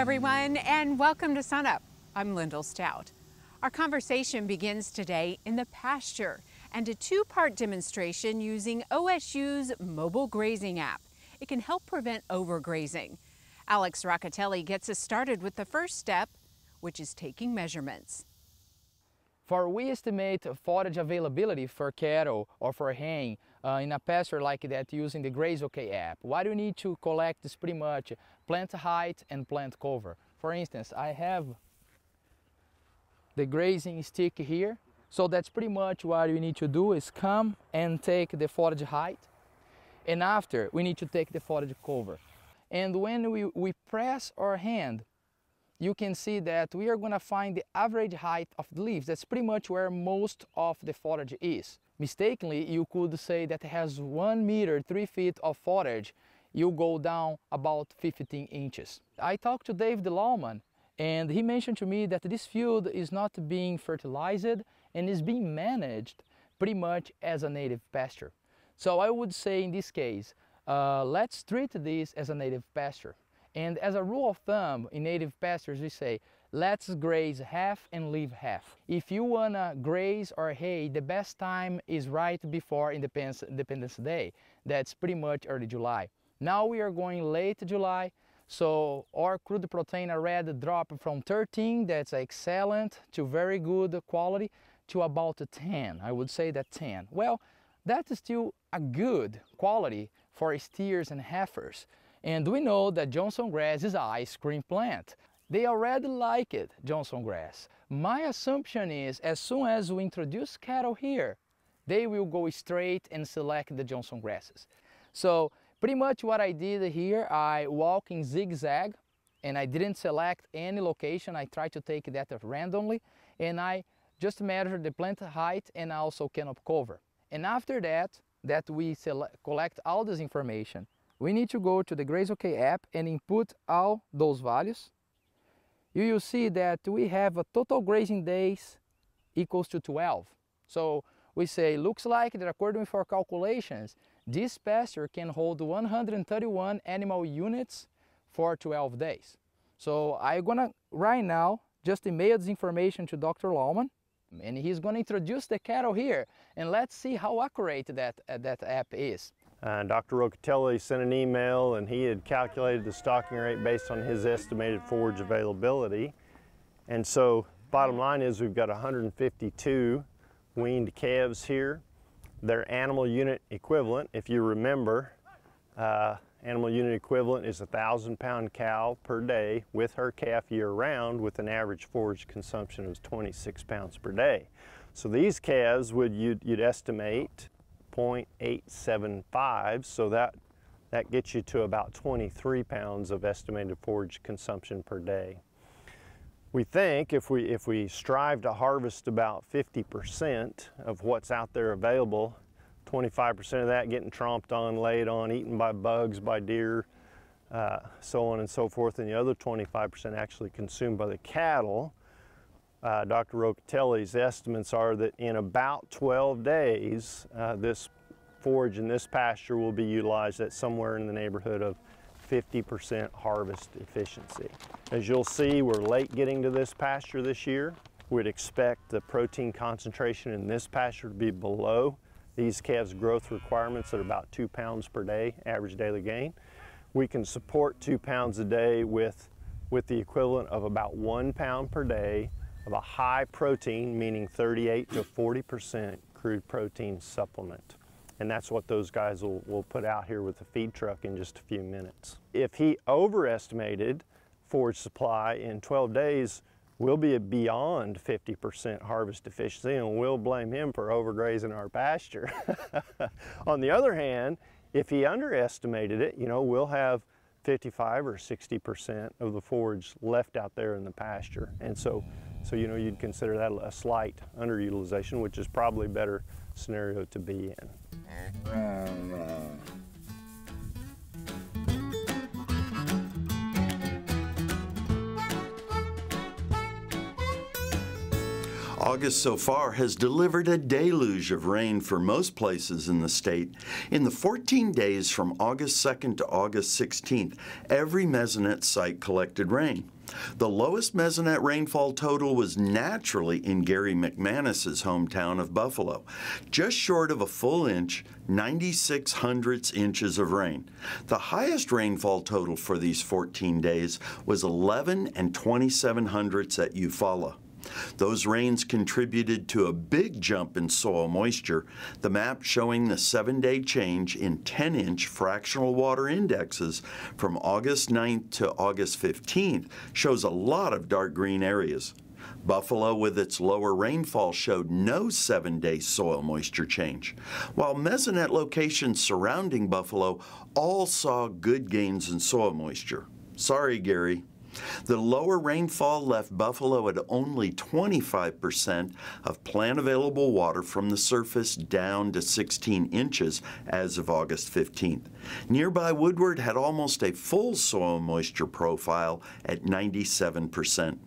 everyone, and welcome to Sunup. I'm Lyndall Stout. Our conversation begins today in the pasture and a two-part demonstration using OSU's mobile grazing app. It can help prevent overgrazing. Alex Rocateli gets us started with the first step, which is taking measurements. For we estimate forage availability for cattle or for hay uh, in a pasture like that using the GrazeOK app, what you need to collect is pretty much plant height and plant cover. For instance, I have the grazing stick here. So that's pretty much what we need to do is come and take the forage height. And after, we need to take the forage cover. And when we, we press our hand, you can see that we are going to find the average height of the leaves. That's pretty much where most of the forage is. Mistakenly, you could say that it has one meter, three feet of forage. You go down about 15 inches. I talked to Dave Lalman and he mentioned to me that this field is not being fertilized and is being managed pretty much as a native pasture. So I would say in this case, uh, let's treat this as a native pasture. And as a rule of thumb in native pastures, we say, let's graze half and leave half. If you wanna graze or hay, the best time is right before Independence, Day. That's pretty much early July. Now we are going late July, so our crude protein already dropped from 13, that's excellent, to very good quality, to about 10. I would say that 10. Well, that is still a good quality for steers and heifers. And we know that Johnson grass is an ice cream plant. They already like it, Johnson grass. My assumption is as soon as we introduce cattle here, they will go straight and select the Johnson grasses. So Pretty much what I did here, I walk in zigzag and I didn't select any location. I tried to take that randomly and I just measured the plant height and also canopy cover. And after that, that we collect all this information, we need to go to the GrazeOK app and input all those values. You will see that we have a total grazing days equals to 12. So we say, looks like that according to our calculations, this pasture can hold 131 animal units for 12 days. So I'm gonna right now just email this information to Dr. Lalman and he's gonna introduce the cattle here and let's see how accurate that, uh, that app is. Uh, Dr. Rocateli sent an email and he had calculated the stocking rate based on his estimated forage availability. And so bottom line is we've got 152 weaned calves here their animal unit equivalent, if you remember, uh, animal unit equivalent is a thousand pound cow per day with her calf year round with an average forage consumption of 26 pounds per day. So these calves would you'd, you'd estimate 0.875 so that that gets you to about 23 pounds of estimated forage consumption per day. We think if we, if we strive to harvest about 50% of what's out there available, 25% of that getting tromped on, laid on, eaten by bugs, by deer, uh, so on and so forth, and the other 25% actually consumed by the cattle, uh, Dr. Rocateli's estimates are that in about 12 days, uh, this forage in this pasture will be utilized at somewhere in the neighborhood of 50% harvest efficiency. As you'll see, we're late getting to this pasture this year. We'd expect the protein concentration in this pasture to be below these calves' growth requirements at about two pounds per day, average daily gain. We can support two pounds a day with, with the equivalent of about one pound per day of a high protein, meaning 38 to 40% crude protein supplement and that's what those guys will, will put out here with the feed truck in just a few minutes. If he overestimated forage supply in 12 days, we'll be beyond 50% harvest efficiency and we'll blame him for overgrazing our pasture. On the other hand, if he underestimated it, you know, we'll have 55 or 60% of the forage left out there in the pasture. And so, so you know, you'd consider that a slight underutilization, which is probably a better scenario to be in. August so far has delivered a deluge of rain for most places in the state. In the 14 days from August 2nd to August 16th, every mesonet site collected rain. The lowest mesonet rainfall total was naturally in Gary McManus's hometown of Buffalo, just short of a full inch, 96 hundredths inches of rain. The highest rainfall total for these 14 days was 11 and 27 hundredths at Eufaula. Those rains contributed to a big jump in soil moisture, the map showing the seven-day change in 10-inch fractional water indexes from August 9th to August 15th shows a lot of dark green areas. Buffalo, with its lower rainfall, showed no seven day soil moisture change, while mesonet locations surrounding Buffalo all saw good gains in soil moisture. Sorry, Gary. The lower rainfall left Buffalo at only 25% of plant available water from the surface down to 16 inches as of August 15th. Nearby Woodward had almost a full soil moisture profile at 97%.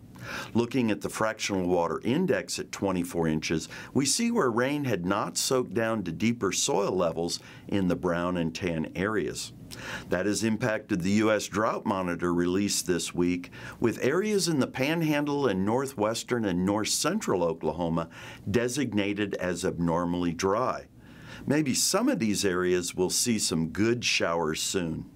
Looking at the fractional water index at 24 inches, we see where rain had not soaked down to deeper soil levels in the brown and tan areas. That has impacted the U.S. Drought Monitor released this week, with areas in the Panhandle and northwestern and north central Oklahoma designated as abnormally dry. Maybe some of these areas will see some good showers soon.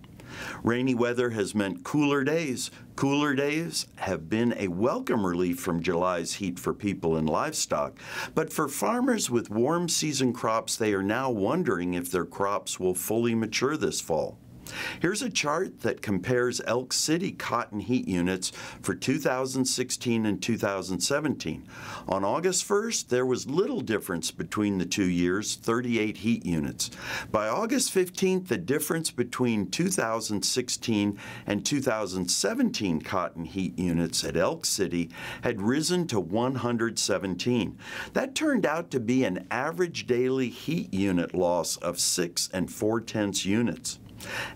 Rainy weather has meant cooler days. Cooler days have been a welcome relief from July's heat for people and livestock. But for farmers with warm season crops, they are now wondering if their crops will fully mature this fall. Here's a chart that compares Elk City cotton heat units for 2016 and 2017. On August 1st, there was little difference between the two years, 38 heat units. By August 15th, the difference between 2016 and 2017 cotton heat units at Elk City had risen to 117. That turned out to be an average daily heat unit loss of 6 and 4 tenths units.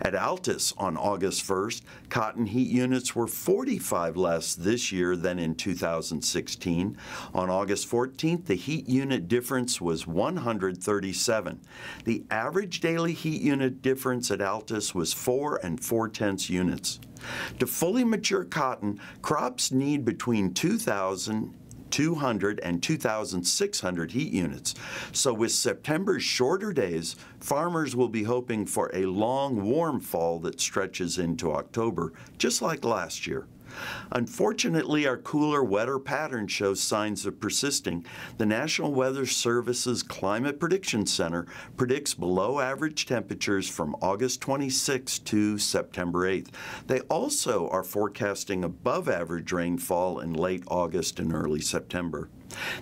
At Altus on August 1st, cotton heat units were 45 less this year than in 2016. On August 14th, the heat unit difference was 137. The average daily heat unit difference at Altus was 4 and 4 tenths units. To fully mature cotton, crops need between 2,000 200 and 2,600 heat units. So with September's shorter days, farmers will be hoping for a long, warm fall that stretches into October, just like last year. Unfortunately, our cooler, wetter pattern shows signs of persisting. The National Weather Service's Climate Prediction Center predicts below average temperatures from August 26 to September 8th. They also are forecasting above average rainfall in late August and early September.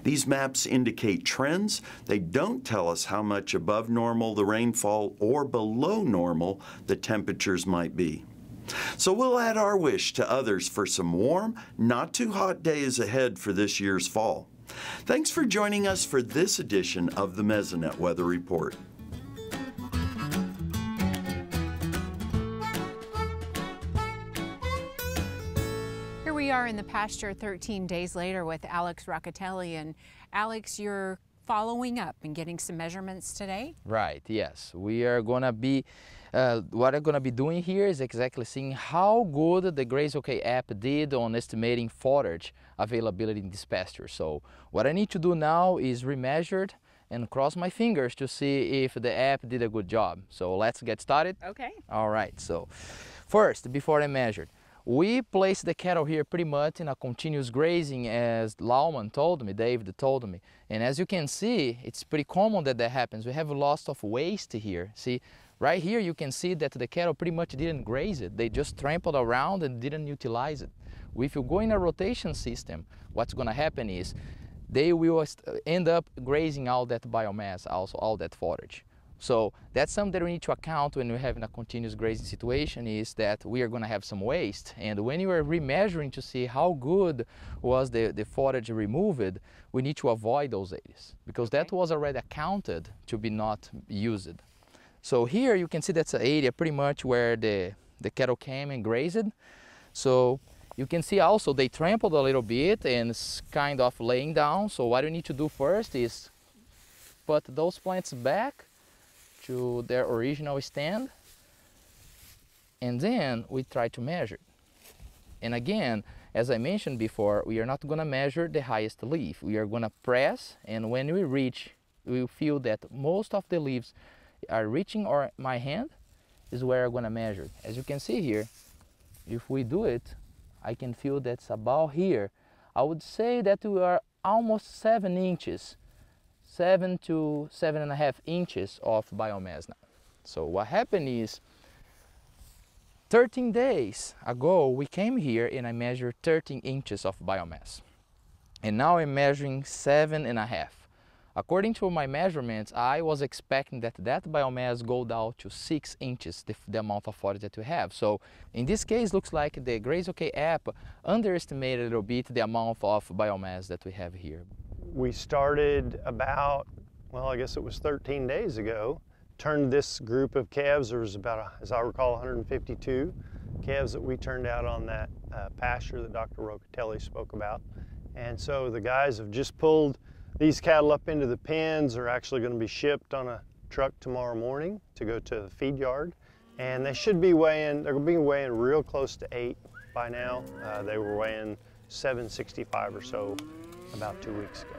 These maps indicate trends. They don't tell us how much above normal the rainfall or below normal the temperatures might be. So we'll add our wish to others for some warm, not too hot days ahead for this year's fall. Thanks for joining us for this edition of the Mesonet Weather Report. Here we are in the pasture 13 days later with Alex Rocateli. And Alex, you're following up and getting some measurements today? Right, yes. We are going to be uh, what I'm going to be doing here is exactly seeing how good the GrazeOK app did on estimating forage availability in this pasture. So what I need to do now is remeasure and cross my fingers to see if the app did a good job. So let's get started. Okay. All right, so first, before I measured, we placed the cattle here pretty much in a continuous grazing as Lalman told me, David told me. And as you can see, it's pretty common that that happens. We have a loss of waste here. See, Right here you can see that the cattle pretty much didn't graze it. They just trampled around and didn't utilize it. If you go in a rotation system, what's going to happen is they will uh, end up grazing all that biomass, also all that forage. So that's something that we need to account when we're having a continuous grazing situation is that we are going to have some waste. And when you are remeasuring to see how good was the, the forage removed, we need to avoid those areas because that was already accounted to be not used. So here you can see that's an area pretty much where the, the cattle came and grazed. So You can see also they trampled a little bit and it's kind of laying down. So what you need to do first is put those plants back to their original stand and then we try to measure. And again, as I mentioned before, we are not going to measure the highest leaf. We are going to press and when we reach, we feel that most of the leaves are reaching or my hand is where I'm going to measure. As you can see here, if we do it, I can feel that's about here. I would say that we are almost seven inches, seven to seven and a half inches of biomass now. So what happened is 13 days ago, we came here and I measured 13 inches of biomass. And now I'm measuring seven and a half. According to my measurements, I was expecting that that biomass go down to six inches, the, the amount of water that we have. So in this case, looks like the Graze OK app underestimated a little bit the amount of biomass that we have here. We started about, well, I guess it was 13 days ago, turned this group of calves, there was about, as I recall, 152 calves that we turned out on that uh, pasture that Dr. Rocateli spoke about. And so the guys have just pulled these cattle up into the pens are actually going to be shipped on a truck tomorrow morning to go to the feed yard. And they should be weighing, they're going to be weighing real close to eight by now. Uh, they were weighing 765 or so about two weeks ago.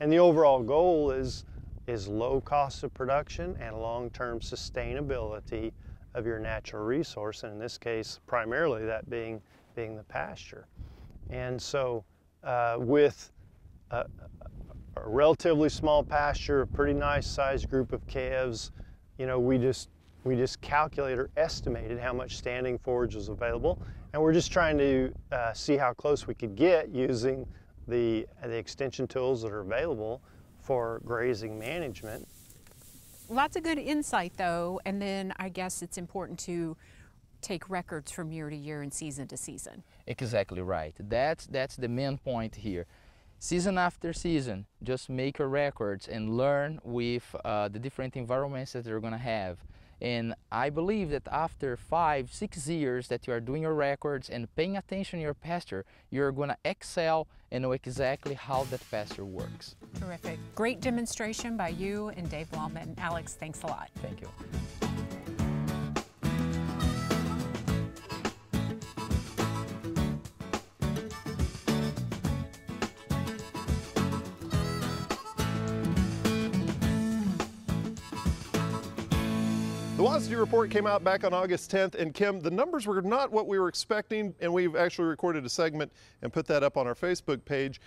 And the overall goal is is low cost of production and long-term sustainability of your natural resource, and in this case, primarily that being, being the pasture. And so uh, with a, a, relatively small pasture, a pretty nice sized group of calves, you know, we just, we just calculated or estimated how much standing forage was available, and we're just trying to uh, see how close we could get using the, the extension tools that are available for grazing management. Lots of good insight though, and then I guess it's important to take records from year to year and season to season. Exactly right. That's, that's the main point here. Season after season, just make your records and learn with uh, the different environments that you're going to have. And I believe that after five, six years that you are doing your records and paying attention to your pasture, you're going to excel and know exactly how that pasture works. Terrific. Great demonstration by you and Dave Lalman. Alex, thanks a lot. Thank you. WASDE report came out back on August 10th, and Kim, the numbers were not what we were expecting, and we've actually recorded a segment and put that up on our Facebook page.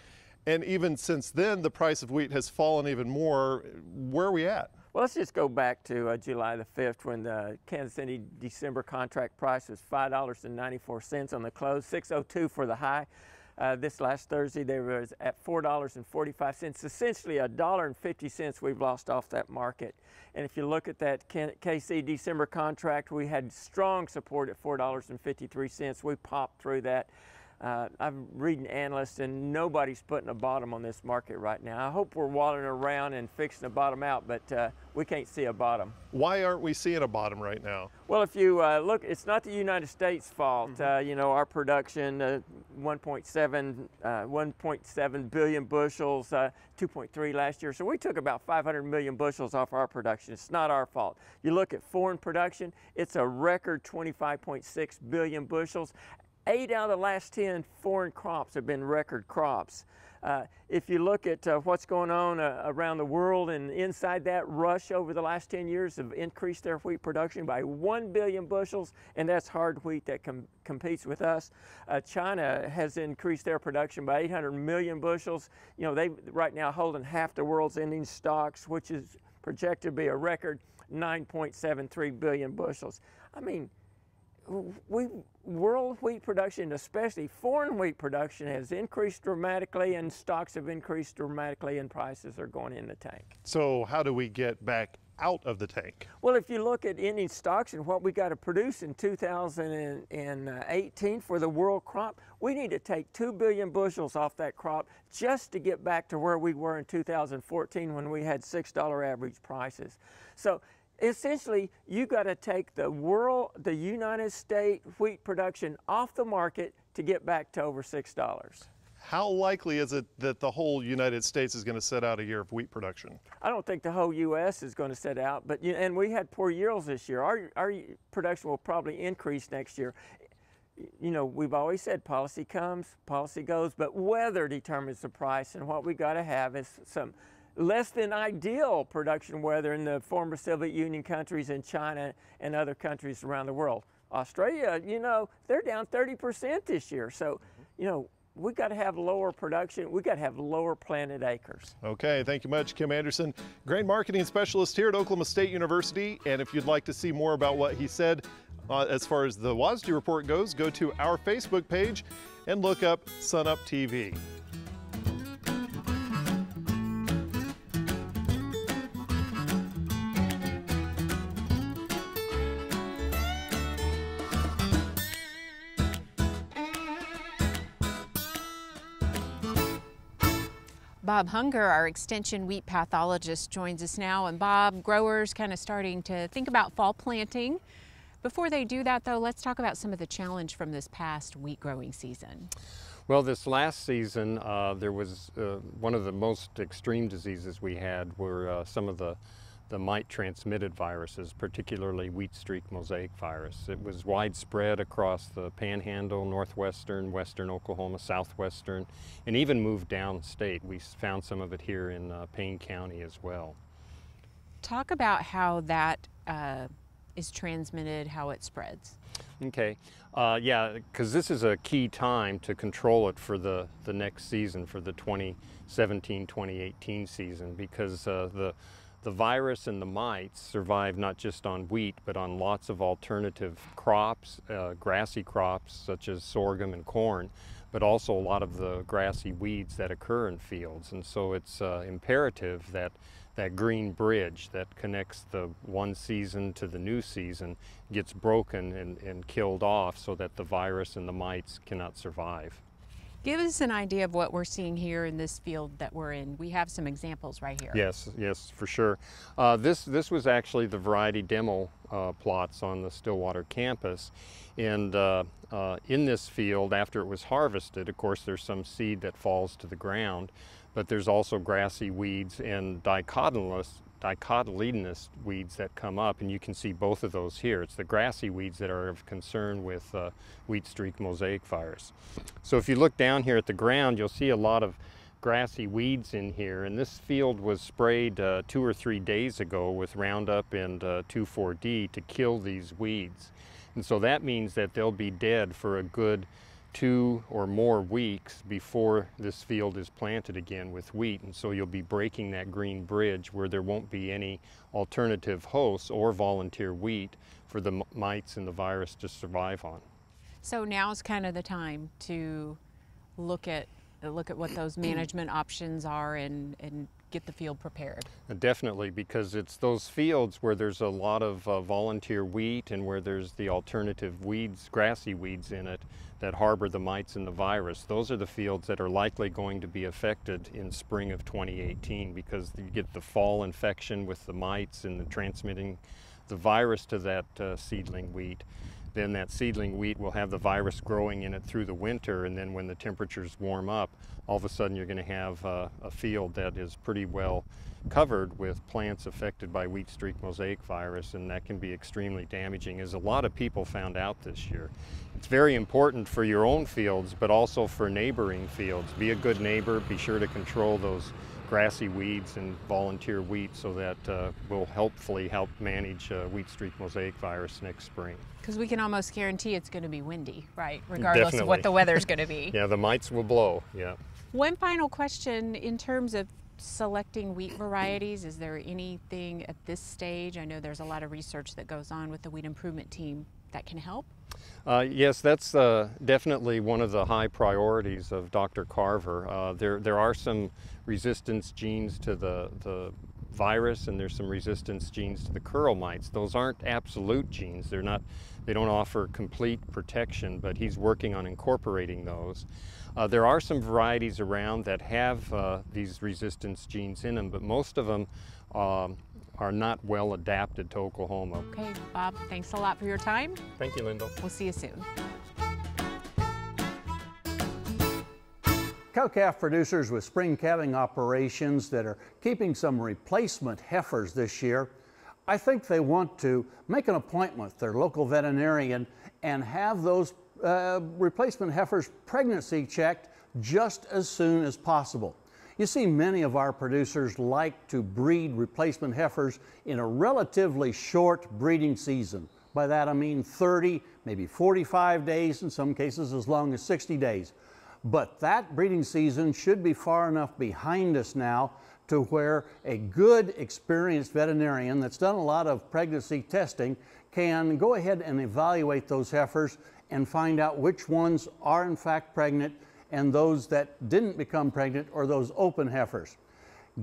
And even since then, the price of wheat has fallen even more. Where are we at? Well, let's just go back to uh, July the 5th when the Kansas City December contract price was $5.94 on the close, 602 for the high. Uh, this last Thursday, they was at $4.45, essentially a dollar and 50 cents we've lost off that market. And if you look at that KC December contract, we had strong support at $4.53. We popped through that. Uh, I'm reading analysts, and nobody's putting a bottom on this market right now. I hope we're wallowing around and fixing a bottom out, but uh, we can't see a bottom. Why aren't we seeing a bottom right now? Well, if you uh, look, it's not the United States' fault. Mm -hmm. you know, our production, uh, 1.7 1.7 uh, billion bushels, 2.3 last year. So we took about 500 million bushels off our production. It's not our fault. You look at foreign production, it's a record 25.6 billion bushels. Eight out of the last 10 foreign crops have been record crops. Uh, if you look at uh, what's going on uh, around the world and inside that, Russia over the last 10 years have increased their wheat production by 1 billion bushels, and that's hard wheat that com competes with us. Uh, China has increased their production by 800 million bushels. You know, they right now holding half the world's ending stocks, which is projected to be a record 9.73 billion bushels. I mean, we, world wheat production, especially foreign wheat production, has increased dramatically and stocks have increased dramatically and prices are going in the tank. So how do we get back out of the tank? Well, if you look at ending stocks and what we got to produce in 2018 uh, for the world crop, we need to take 2 billion bushels off that crop just to get back to where we were in 2014 when we had $6 average prices. So essentially you got to take the world, the United States wheat production off the market to get back to over $6. How likely is it that the whole United States is going to set out a year of wheat production? I don't think the whole U.S. is going to set out, but and we had poor yields this year. Our, our production will probably increase next year. You know, we've always said policy comes, policy goes, but weather determines the price, and what we got to have is some less than ideal production weather in the former Soviet Union countries and China and other countries around the world. Australia, you know, they're down 30% this year. So, you know, we got to have lower production. We got to have lower planted acres. Okay, thank you much, Kim Anderson, grain marketing specialist here at Oklahoma State University. And if you'd like to see more about what he said uh, as far as the WASDE report goes, go to our Facebook page and look up SunUp TV. Bob Hunger, our extension wheat pathologist, joins us now. And Bob, growers kind of starting to think about fall planting. Before they do that, though, let's talk about some of the challenge from this past wheat growing season. Well, this last season, uh, there was uh, one of the most extreme diseases we had were uh, some of the the mite transmitted viruses, particularly wheat streak mosaic virus. It was widespread across the panhandle, northwestern, western Oklahoma, southwestern, and even moved downstate. We found some of it here in uh, Payne County as well. Talk about how that uh, is transmitted, how it spreads. Okay, uh, yeah, because this is a key time to control it for the, the next season, for the 2017-2018 season, because uh, the the virus and the mites survive not just on wheat, but on lots of alternative crops, uh, grassy crops such as sorghum and corn, but also a lot of the grassy weeds that occur in fields. And so it's uh, imperative that that green bridge that connects the one season to the new season gets broken and, and killed off so that the virus and the mites cannot survive. Give us an idea of what we're seeing here in this field that we're in. We have some examples right here. Yes, yes, for sure. Uh, this, this was actually the variety demo uh, plots on the Stillwater campus. And uh, uh in this field, after it was harvested, of course, there's some seed that falls to the ground, but there's also grassy weeds and dicotyledonous dicotyledonous weeds that come up, and you can see both of those here. It's the grassy weeds that are of concern with uh, wheat streak mosaic virus. So if you look down here at the ground, you'll see a lot of grassy weeds in here, and this field was sprayed uh, two or three days ago with Roundup and uh, 2,4-D to kill these weeds. And so that means that they'll be dead for a good two or more weeks before this field is planted again with wheat. And so you'll be breaking that green bridge where there won't be any alternative hosts or volunteer wheat for the mites and the virus to survive on. So now's kind of the time to look at look at what those management options are and, and get the field prepared. Uh, definitely, because it's those fields where there's a lot of uh, volunteer wheat and where there's the alternative weeds, grassy weeds in it, that harbor the mites and the virus. Those are the fields that are likely going to be affected in spring of 2018 because you get the fall infection with the mites and the transmitting the virus to that uh, seedling wheat then that seedling wheat will have the virus growing in it through the winter and then when the temperatures warm up all of a sudden you're going to have uh, a field that is pretty well covered with plants affected by wheat streak mosaic virus and that can be extremely damaging as a lot of people found out this year. It's very important for your own fields but also for neighboring fields. Be a good neighbor, be sure to control those grassy weeds and volunteer wheat so that uh, will helpfully help manage uh, wheat streak mosaic virus next spring. Because we can almost guarantee it's going to be windy, right? Regardless Definitely. of what the weather's going to be. yeah, the mites will blow, yeah. One final question in terms of selecting wheat varieties, is there anything at this stage? I know there's a lot of research that goes on with the wheat improvement team that can help. Uh, yes, that's uh, definitely one of the high priorities of Dr. Carver. Uh, there, there are some resistance genes to the, the virus and there's some resistance genes to the curl mites. Those aren't absolute genes. They're not, they don't offer complete protection, but he's working on incorporating those. Uh, there are some varieties around that have uh, these resistance genes in them, but most of them um, are not well adapted to Oklahoma. Okay, Bob, thanks a lot for your time. Thank you, Lyndall. We'll see you soon. cow-calf producers with spring calving operations that are keeping some replacement heifers this year, I think they want to make an appointment with their local veterinarian and have those uh, replacement heifers pregnancy checked just as soon as possible. You see, many of our producers like to breed replacement heifers in a relatively short breeding season. By that I mean 30, maybe 45 days, in some cases as long as 60 days. But that breeding season should be far enough behind us now to where a good experienced veterinarian that's done a lot of pregnancy testing can go ahead and evaluate those heifers and find out which ones are in fact pregnant and those that didn't become pregnant or those open heifers.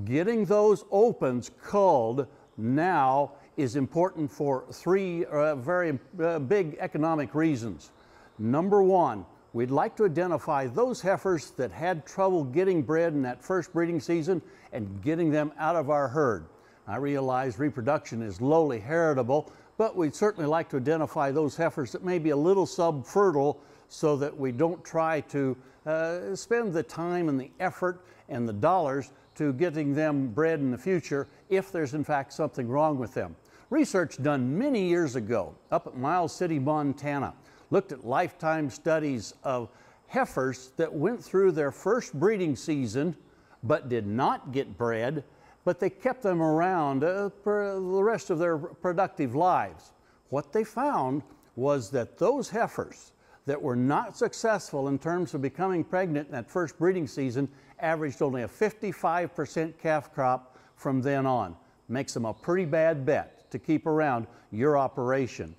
Getting those opens culled now is important for three uh, very uh, big economic reasons. Number one, we'd like to identify those heifers that had trouble getting bred in that first breeding season and getting them out of our herd. I realize reproduction is lowly heritable, but we'd certainly like to identify those heifers that may be a little subfertile so that we don't try to uh, spend the time and the effort and the dollars to getting them bred in the future if there's in fact something wrong with them. Research done many years ago up at Miles City, Montana, looked at lifetime studies of heifers that went through their first breeding season but did not get bred, but they kept them around uh, for the rest of their productive lives. What they found was that those heifers that were not successful in terms of becoming pregnant in that first breeding season averaged only a 55% calf crop from then on. Makes them a pretty bad bet to keep around your operation.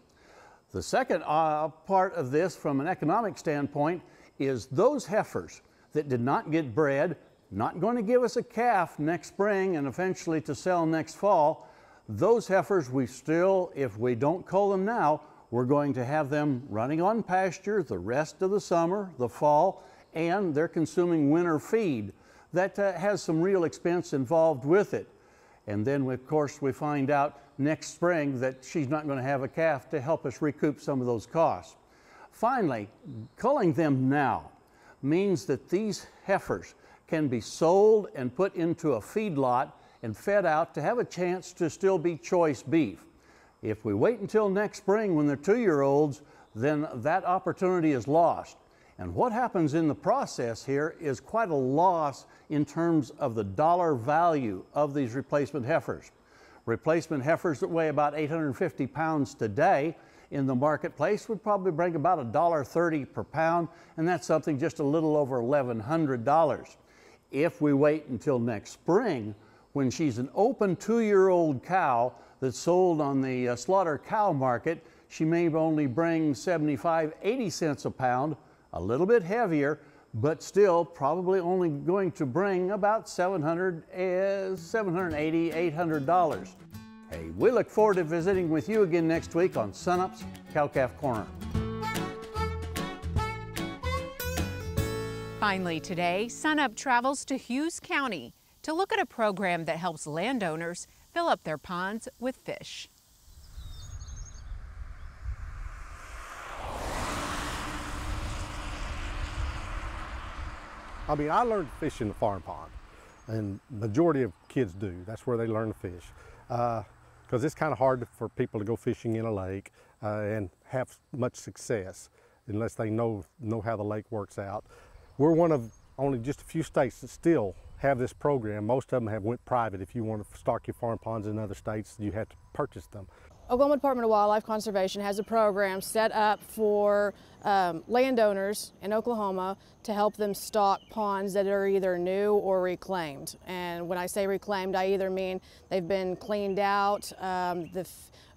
The second uh, part of this, from an economic standpoint, is those heifers that did not get bred, not going to give us a calf next spring and eventually to sell next fall. Those heifers, we still, if we don't cull them now, we're going to have them running on pasture the rest of the summer, the fall, and they're consuming winter feed. That uh, has some real expense involved with it. And then, of course, we find out next spring that she's not going to have a calf to help us recoup some of those costs. Finally, culling them now means that these heifers can be sold and put into a feedlot and fed out to have a chance to still be choice beef. If we wait until next spring when they're two year olds, then that opportunity is lost. And what happens in the process here is quite a loss in terms of the dollar value of these replacement heifers. Replacement heifers that weigh about 850 pounds today in the marketplace would probably bring about $1.30 per pound, and that's something just a little over $1,100. If we wait until next spring, when she's an open two year old cow, that's sold on the uh, slaughter cow market, she may only bring 75, 80 cents a pound, a little bit heavier, but still probably only going to bring about 700, uh, 780, 800 dollars. Hey, we look forward to visiting with you again next week on Sunup's Cow Calf Corner. Finally today, Sunup travels to Hughes County to look at a program that helps landowners fill up their ponds with fish. I mean, I learned to fish in the farm pond, and majority of kids do. That's where they learn to fish. Because uh, it's kind of hard for people to go fishing in a lake uh, and have much success unless they know, know how the lake works out. We're one of only just a few states that still have this program. Most of them have went private. If you want to stock your farm ponds in other states, you have to purchase them. Oklahoma Department of Wildlife Conservation has a program set up for um, landowners in Oklahoma to help them stock ponds that are either new or reclaimed. And when I say reclaimed, I either mean they've been cleaned out, um,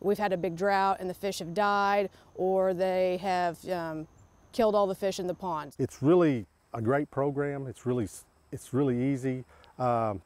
we've had a big drought and the fish have died, or they have um, killed all the fish in the ponds. It's really a great program. It's really it's really easy. Um,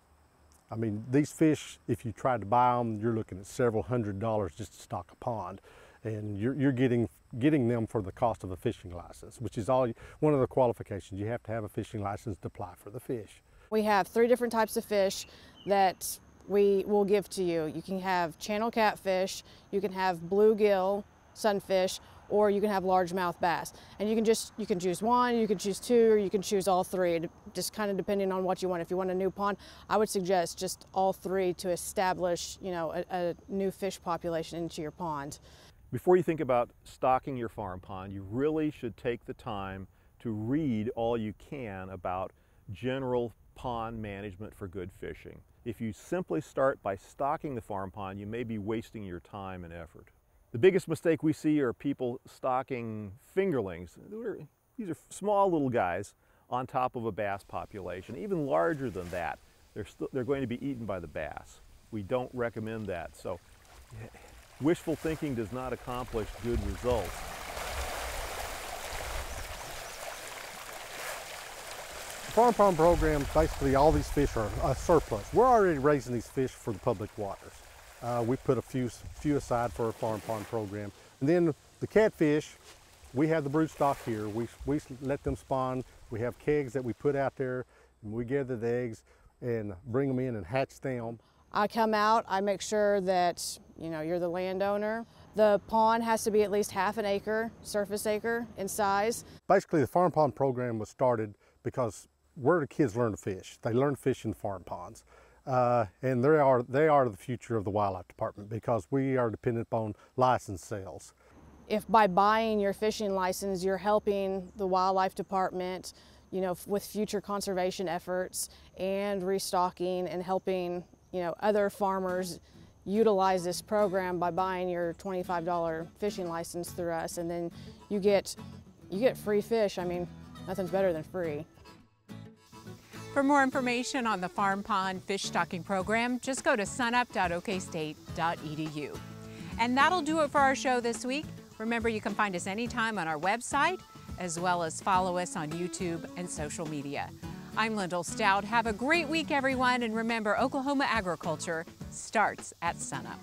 I mean, these fish, if you tried to buy them, you're looking at several hundred dollars just to stock a pond. And you're, you're getting, getting them for the cost of a fishing license, which is all one of the qualifications. You have to have a fishing license to apply for the fish. We have three different types of fish that we will give to you. You can have channel catfish, you can have bluegill sunfish, or you can have largemouth bass. And you can just, you can choose one, you can choose two, or you can choose all three, just kind of depending on what you want. If you want a new pond, I would suggest just all three to establish, you know, a, a new fish population into your pond. Before you think about stocking your farm pond, you really should take the time to read all you can about general pond management for good fishing. If you simply start by stocking the farm pond, you may be wasting your time and effort. The biggest mistake we see are people stocking fingerlings. These are small little guys on top of a bass population, even larger than that. They're, they're going to be eaten by the bass. We don't recommend that. So wishful thinking does not accomplish good results. farm pond program, basically all these fish are a surplus. We're already raising these fish for the public waters. Uh, we put a few, few aside for our farm pond program. And then the catfish, we have the brood stock here. We, we let them spawn. We have kegs that we put out there and we gather the eggs and bring them in and hatch them. I come out, I make sure that, you know, you're the landowner. The pond has to be at least half an acre, surface acre in size. Basically the farm pond program was started because where do kids learn to fish? They learn to fish in farm ponds. Uh, and they are, they are the future of the wildlife department because we are dependent upon license sales. If by buying your fishing license, you're helping the wildlife department, you know, with future conservation efforts and restocking and helping, you know, other farmers utilize this program by buying your $25 fishing license through us and then you get, you get free fish. I mean, nothing's better than free. For more information on the Farm Pond Fish Stocking Program, just go to sunup.okstate.edu. And that'll do it for our show this week. Remember, you can find us anytime on our website, as well as follow us on YouTube and social media. I'm Lyndall Stout. Have a great week, everyone, and remember, Oklahoma agriculture starts at sunup.